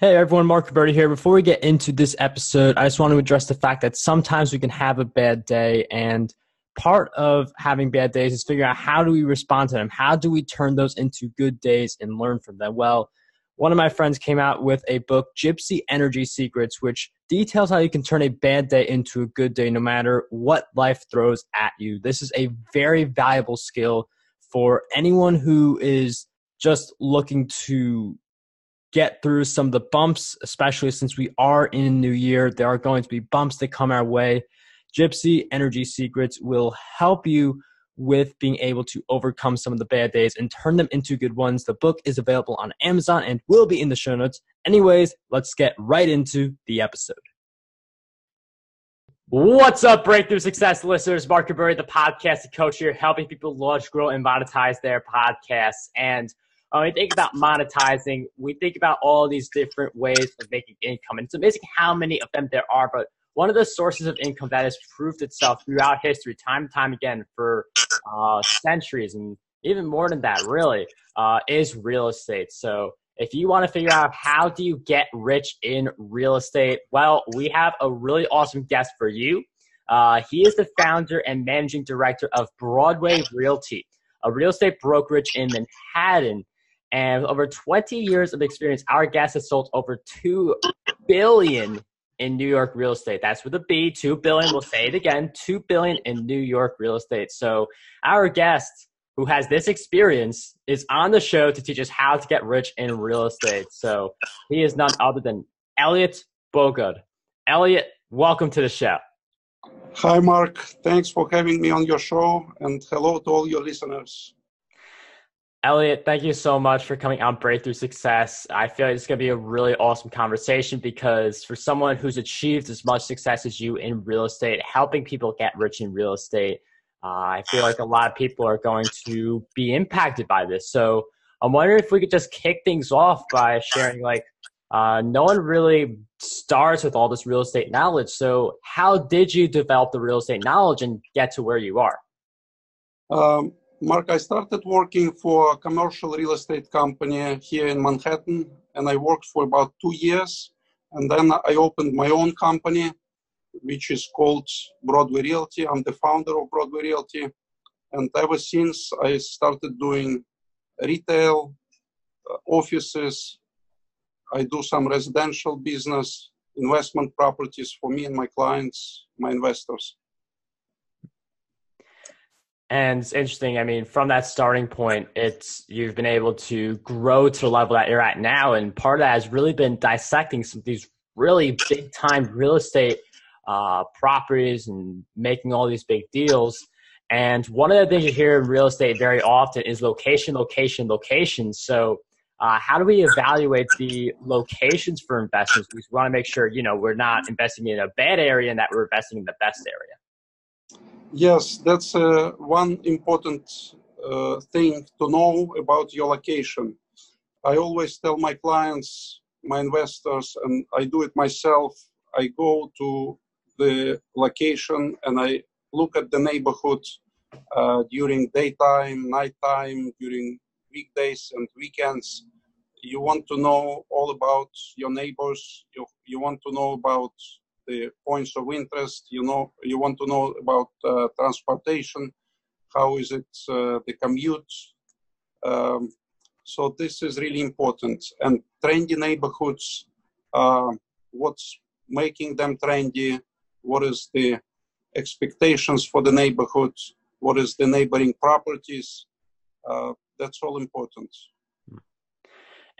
Hey everyone, Mark Roberti here. Before we get into this episode, I just want to address the fact that sometimes we can have a bad day, and part of having bad days is figuring out how do we respond to them? How do we turn those into good days and learn from them? Well, one of my friends came out with a book, Gypsy Energy Secrets, which details how you can turn a bad day into a good day no matter what life throws at you. This is a very valuable skill for anyone who is just looking to get through some of the bumps, especially since we are in a new year. There are going to be bumps that come our way. Gypsy Energy Secrets will help you with being able to overcome some of the bad days and turn them into good ones. The book is available on Amazon and will be in the show notes. Anyways, let's get right into the episode. What's up, Breakthrough Success listeners? Mark Roberti, the podcast coach here, helping people launch, grow, and monetize their podcasts. And when we think about monetizing, we think about all these different ways of making income. And it's amazing how many of them there are. But one of the sources of income that has proved itself throughout history, time and time again, for uh, centuries and even more than that, really, uh, is real estate. So if you want to figure out how do you get rich in real estate, well, we have a really awesome guest for you. Uh, he is the founder and managing director of Broadway Realty, a real estate brokerage in Manhattan and over 20 years of experience, our guest has sold over 2 billion in New York real estate. That's with a B, 2 billion. We'll say it again, 2 billion in New York real estate. So our guest who has this experience is on the show to teach us how to get rich in real estate. So he is none other than Elliot Bogod. Elliot, welcome to the show. Hi, Mark. Thanks for having me on your show, and hello to all your listeners. Elliot, thank you so much for coming on Breakthrough Success. I feel like it's going to be a really awesome conversation because for someone who's achieved as much success as you in real estate, helping people get rich in real estate, uh, I feel like a lot of people are going to be impacted by this. So I'm wondering if we could just kick things off by sharing like, uh, no one really starts with all this real estate knowledge. So how did you develop the real estate knowledge and get to where you are? Um, Mark, I started working for a commercial real estate company here in Manhattan, and I worked for about two years. And then I opened my own company, which is called Broadway Realty. I'm the founder of Broadway Realty. And ever since I started doing retail, uh, offices, I do some residential business, investment properties for me and my clients, my investors. And it's interesting. I mean, from that starting point, it's you've been able to grow to the level that you're at now, and part of that has really been dissecting some of these really big time real estate uh, properties and making all these big deals. And one of the things you hear in real estate very often is location, location, location. So, uh, how do we evaluate the locations for investments? Because we want to make sure you know we're not investing in a bad area and that we're investing in the best area. Yes, that's uh, one important uh, thing to know about your location. I always tell my clients, my investors, and I do it myself. I go to the location and I look at the neighborhood uh, during daytime, nighttime, during weekdays and weekends. You want to know all about your neighbors. You, you want to know about the points of interest. You know, you want to know about uh, transportation. How is it uh, the commute? Um, so this is really important. And trendy neighborhoods, uh, what's making them trendy? What is the expectations for the neighborhood? What is the neighboring properties? Uh, that's all important.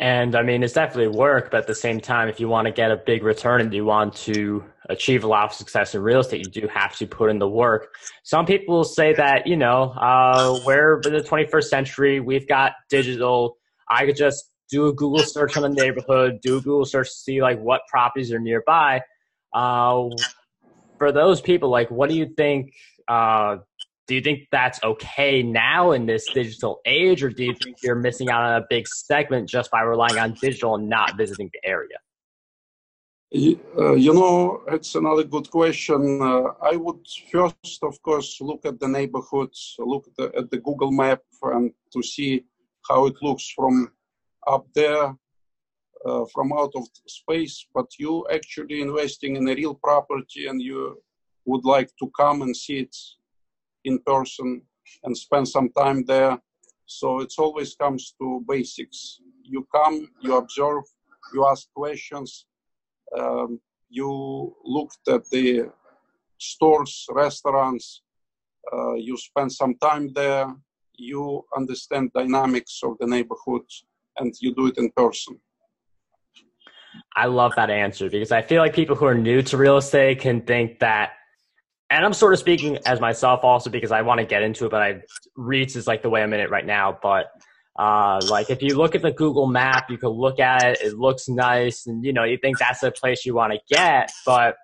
And I mean, it's definitely work, but at the same time, if you want to get a big return and you want to achieve a lot of success in real estate, you do have to put in the work. Some people will say that, you know, uh, we're in the 21st century, we've got digital. I could just do a Google search on the neighborhood, do a Google search to see like what properties are nearby. Uh, for those people, like, what do you think uh, do you think that's okay now in this digital age, or do you think you're missing out on a big segment just by relying on digital and not visiting the area? Uh, you know, it's another good question. Uh, I would first, of course, look at the neighborhoods, look at the, at the, Google map, and to see how it looks from up there. uh, from out of space, but you actually investing in a real property and you would like to come and see it in person and spend some time there. So it always comes to basics. You come, you observe, you ask questions, um, you looked at the stores, restaurants, uh, you spend some time there, you understand dynamics of the neighborhood, and you do it in person. I love that answer because I feel like people who are new to real estate can think that, and I'm sort of speaking as myself also because I want to get into it, but I REITs is like the way I'm in it right now. But uh, like if you look at the Google map, you can look at it, it looks nice, and you know you think that's the place you want to get, but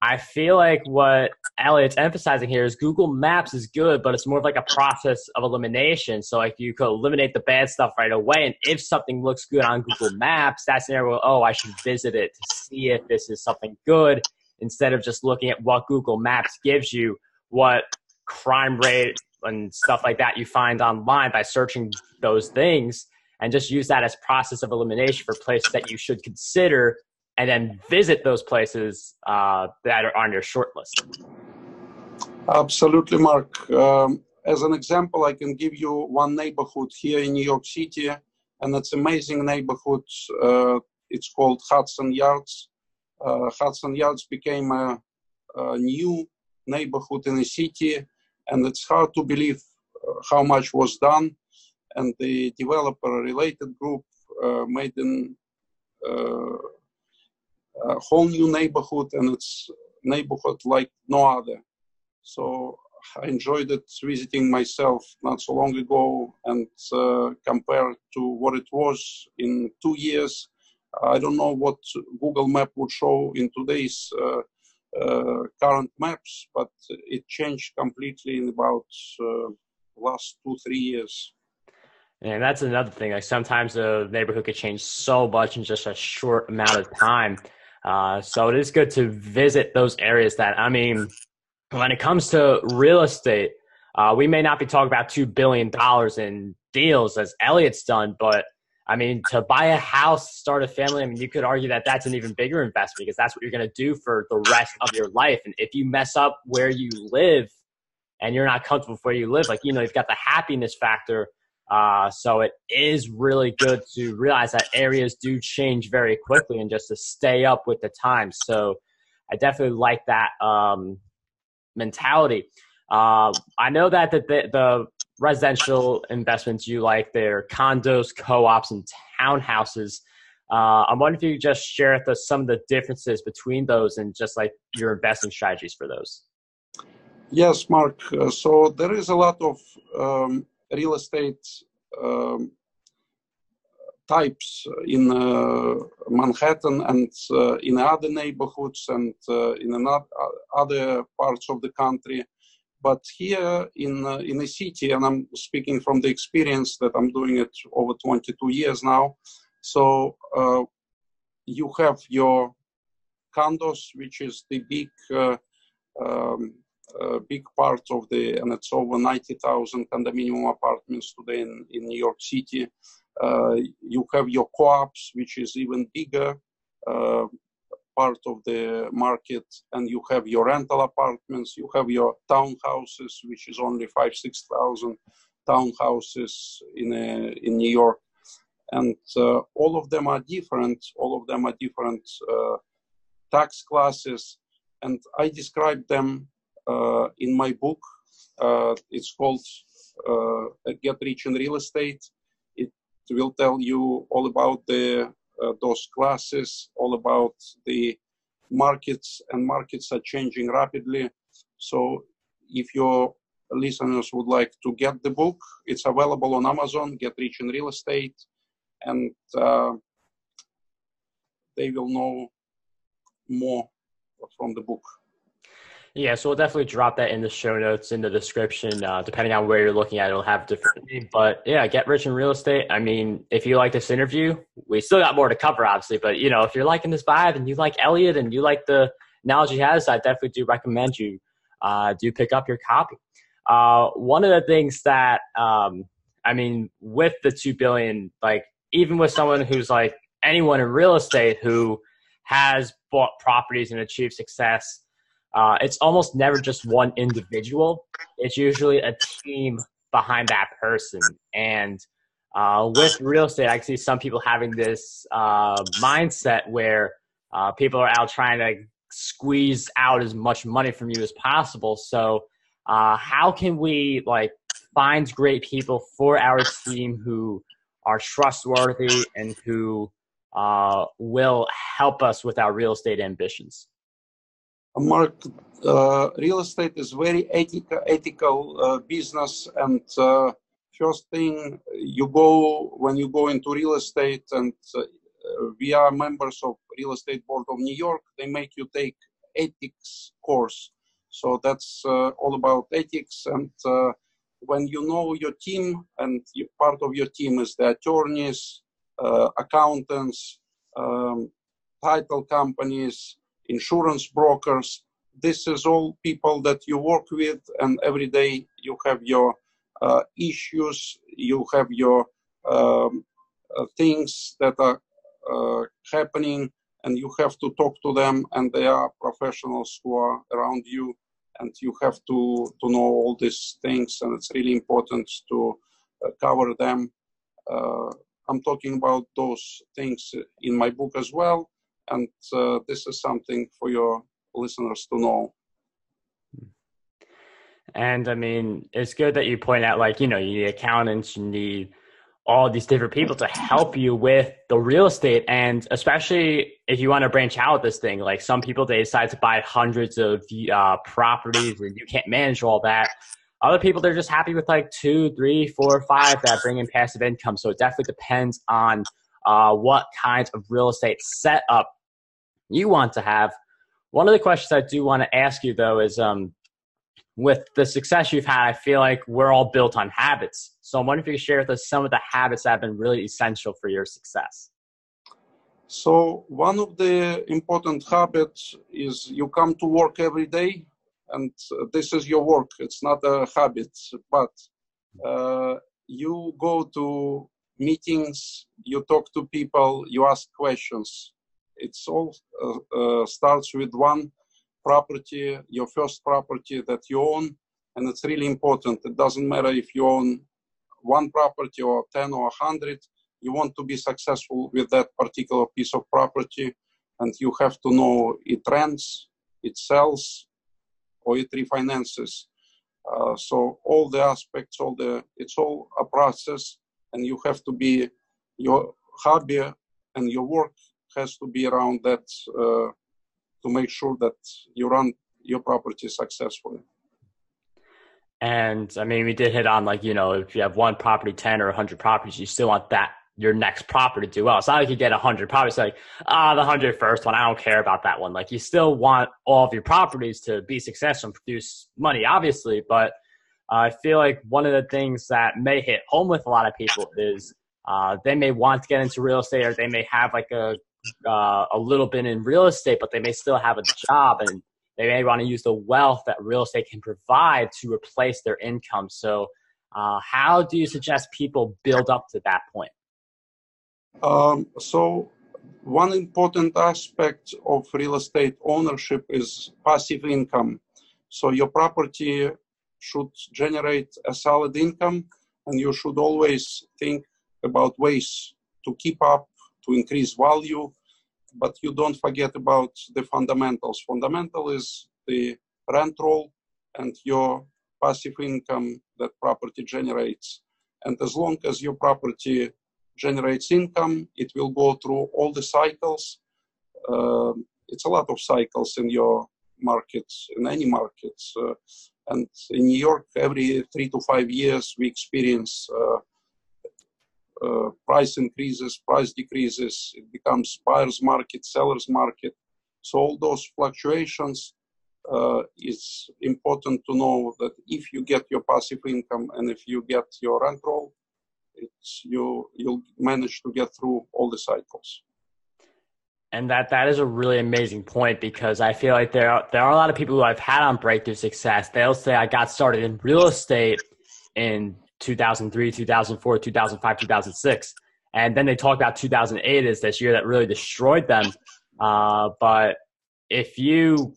I feel like what Elliot's emphasizing here is Google Maps is good, but it's more of like a process of elimination. So like you could eliminate the bad stuff right away, and if something looks good on Google Maps, that's an area oh I should visit it to see if this is something good instead of just looking at what Google Maps gives you, what crime rate and stuff like that you find online by searching those things, and just use that as process of elimination for places that you should consider and then visit those places uh, that are on your short list. Absolutely, Mark. Um, as an example, I can give you one neighborhood here in New York City, and it's amazing neighborhood. Uh, it's called Hudson Yards. Uh, Hudson Yards became a, a, new neighborhood in the city, and it's hard to believe uh, how much was done. And the developer-related group uh, made an uh, a whole new neighborhood and it's neighborhood like no other. So I enjoyed it visiting myself not so long ago and uh, compared to what it was in two years. I don't know what Google Map would show in today's uh, uh, current maps, but it changed completely in about uh, last two three years. And that's another thing. Like sometimes a neighborhood could change so much in just a short amount of time. Uh, so it is good to visit those areas that, I mean, when it comes to real estate, uh, we may not be talking about $2 billion in deals as Elliot's done, but I mean, to buy a house, start a family, I mean, you could argue that that's an even bigger investment because that's what you're going to do for the rest of your life. And if you mess up where you live and you're not comfortable with where you live, like, you know, you've got the happiness factor uh, so it is really good to realize that areas do change very quickly and just to stay up with the times. So I definitely like that um, mentality. Uh, I know that the, the, the, residential investments you like, they're condos, co-ops, and townhouses. Uh, I'm wondering if you could just share with us some of the differences between those and just like your investing strategies for those. Yes, Mark. Uh, so there is a lot of um, real estate um, types in uh, Manhattan and uh, in other neighborhoods and uh, in another, other parts of the country. But here in in the city, and I'm speaking from the experience that I'm doing it over 22 years now. So you have your condos, which is the big um, a big part of the, and it's over 90,000 condominium apartments today in, in New York City. Uh, you have your co-ops, which is even bigger uh, part of the market, and you have your rental apartments. You have your townhouses, which is only five, six thousand townhouses in a, in New York, and uh, all of them are different. All of them are different uh, tax classes, and I describe them uh, in my book. Uh, it's called uh, Get Rich in Real Estate. It will tell you all about the those classes, all about the markets, and markets are changing rapidly. So if your listeners would like to get the book, it's available on Amazon, Get Rich in Real Estate, and uh, they will know more from the book. Yeah, so we'll definitely drop that in the show notes in the description. Uh, depending on where you're looking at, it'll have different. But yeah, get rich in real estate. I mean, if you like this interview, we still got more to cover, obviously. But you know, if you're liking this vibe and you like Elliot and you like the knowledge he has, I definitely do recommend you uh, do pick up your copy. Uh, one of the things that um, I mean, with the two billion, like even with someone who's like anyone in real estate who has bought properties and achieved success, uh, it's almost never just one individual. It's usually a team behind that person. And uh, with real estate, I see some people having this uh, mindset where uh, people are out trying to squeeze out as much money from you as possible. So, uh, how can we like find great people for our team who are trustworthy and who uh, will help us with our real estate ambitions? Mark, uh, real estate is very ethical, ethical uh, business, and uh, first thing you go when you go into real estate, and uh, we are members of Real Estate Board of New York. They make you take ethics course, so that's uh, all about ethics. And uh, when you know your team, and you, part of your team is the attorneys, accountants, um, title companies insurance brokers. This is all people that you work with, and every day you have your uh, issues, you have your um, uh, things that are uh, happening, and you have to talk to them, and they are professionals who are around you, and you have to, to know all these things, and it's really important to uh, cover them. Uh, I'm talking about those things in my book as well and uh, this is something for your listeners to know. And I mean, it's good that you point out, like, you know, you need accountants, you need all these different people to help you with the real estate. And especially if you want to branch out this thing, like some people, they decide to buy hundreds of uh, properties and you can't manage all that. Other people, they're just happy with like two, three, four, five that bring in passive income. So it definitely depends on uh, what kinds of real estate setup you want to have. One of the questions I do want to ask you though is um, with the success you've had, I feel like we're all built on habits. So I'm wondering if you could share with us some of the habits that have been really essential for your success. So one of the important habits is you come to work every day, and this is your work. It's not a habit, but uh, you go to meetings, you talk to people, you ask questions it's all uh, uh, starts with one property, your first property that you own, and it's really important. It doesn't matter if you own one property or 10 or 100, you want to be successful with that particular piece of property, and you have to know it rents, it sells, or it refinances. Uh, so all the aspects, all the it's all a process, and you have to be your hobby and your work has to be around that uh, to make sure that you run your property successfully. And I mean, we did hit on like, you know, if you have one property, 10 or 100 properties, you still want that, your next property to do well. It's not like you get 100 properties, like, ah, oh, the 101st one, I don't care about that one. Like, you still want all of your properties to be successful and produce money, obviously. But I feel like one of the things that may hit home with a lot of people is uh, they may want to get into real estate or they may have like a uh, a little bit in real estate, but they may still have a job and they may want to use the wealth that real estate can provide to replace their income. So, uh, how do you suggest people build up to that point? Um, so, one important aspect of real estate ownership is passive income. So, your property should generate a solid income, and you should always think about ways to keep up to increase value, but you don't forget about the fundamentals. Fundamental is the rent roll and your passive income that property generates. And as long as your property generates income, it will go through all the cycles. Uh, it's a lot of cycles in your markets, in any markets. Uh, and in New York, every three to five years, we experience uh, uh, price increases, price decreases, it becomes buyer's market, seller's market. So all those fluctuations, uh, it's important to know that if you get your passive income and if you get your rent roll, it's you you'll manage to get through all the cycles. And that that is a really amazing point because I feel like there are, there are a lot of people who I've had on Breakthrough Success. They'll say I got started in real estate in 2003, 2004, 2005, 2006. And then they talk about 2008 as this year that really destroyed them. Uh, but if you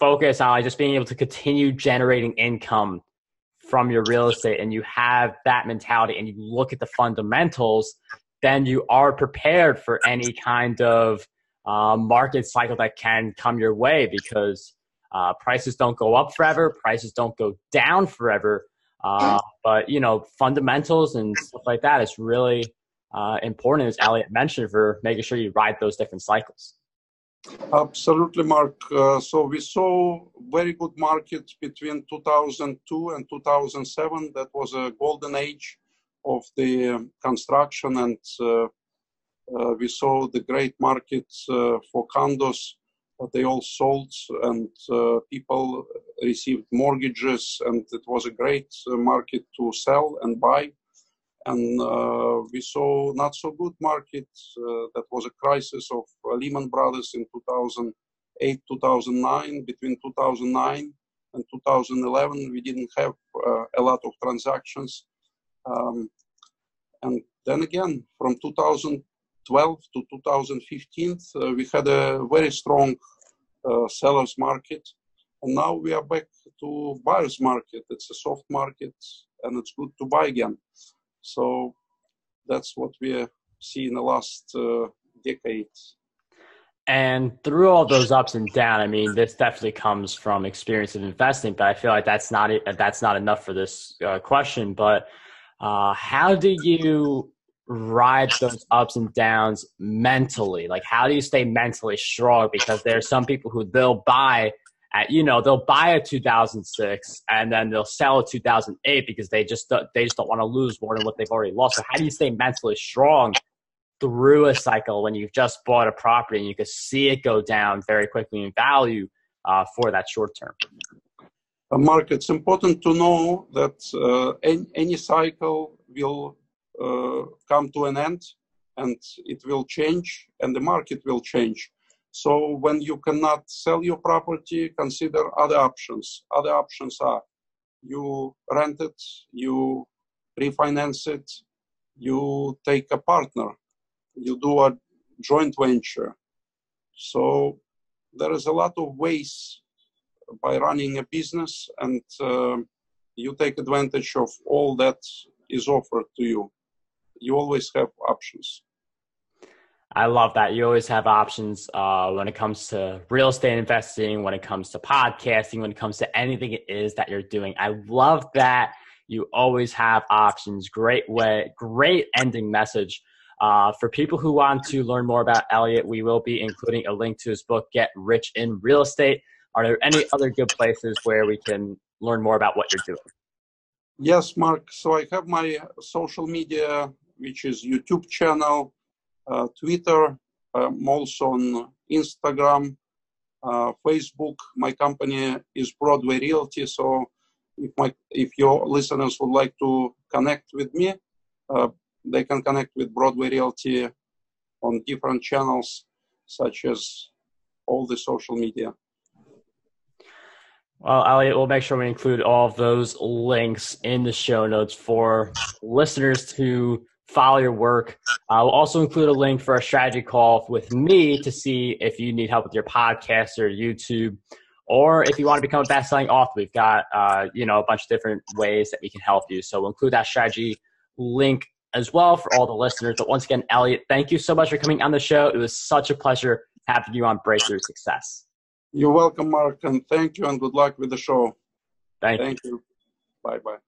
focus on just being able to continue generating income from your real estate and you have that mentality and you look at the fundamentals, then you are prepared for any kind of uh, market cycle that can come your way because uh, prices don't go up forever, prices don't go down forever. Uh, but you know, fundamentals and stuff like that is really uh, important, as Elliot mentioned, for making sure you ride those different cycles. Absolutely, Mark. Uh, so we saw very good market between 2002 and 2007. That was a golden age of the construction, and uh, uh, we saw the great market uh, for condos. They all sold, and uh, people received mortgages, and it was a great uh, market to sell and buy and uh, we saw not so good market. Uh, that was a crisis of uh, Lehman Brothers in 2008, 2009. Between 2009 and 2011, we didn't have a lot of transactions. Um, and then again, from 2012 to 2015, uh, we had a very strong uh, sellers market. And now we are back to buyers market. It's a soft market and it's good to buy again. So that's what we see in the last uh, decades. And through all those ups and downs, I mean, this definitely comes from experience of investing. But I feel like that's not that's not enough for this uh, question. But uh, how do you ride those ups and downs mentally? Like, how do you stay mentally strong? Because there are some people who they'll buy at, you know they'll buy a 2006 and then they'll sell a 2008 because they just they just don't want to lose more than what they've already lost so how do you stay mentally strong through a cycle when you've just bought a property and you can see it go down very quickly in value uh, for that short term uh, mark it's important to know that uh, any, any, cycle will come to an end and it will change and the market will change so when you cannot sell your property, consider other options. Other options are you rent it, you refinance it, you take a partner, you do a joint venture. So there is a lot of ways by running a business and uh, you take advantage of all that is offered to you. You always have options. I love that. You always have options uh, when it comes to real estate investing, when it comes to podcasting, when it comes to anything it is that you're doing. I love that you always have options. Great way, great ending message. Uh, for people who want to learn more about Elliot, we will be including a link to his book, Get Rich in Real Estate. Are there any other good places where we can learn more about what you're doing? Yes, Mark. So I have my social media, which is YouTube channel, uh, Twitter. I'm also on Instagram, uh, Facebook. My company is Broadway Realty. So if my if your listeners would like to connect with me, uh, they can connect with Broadway Realty on different channels, such as all the social media. Well, Elliot, we'll make sure we include all of those links in the show notes for listeners to follow your work. Uh, we'll also include a link for a strategy call with me to see if you need help with your podcast or YouTube, or if you want to become a best-selling author. We've got uh, you know a bunch of different ways that we can help you. So we'll include that strategy link as well for all the listeners. But once again, Elliot, thank you so much for coming on the show. It was such a pleasure having you on Breakthrough Success. You're welcome, Mark, and thank you, and good luck with the show. Thank, thank you. you. Bye bye.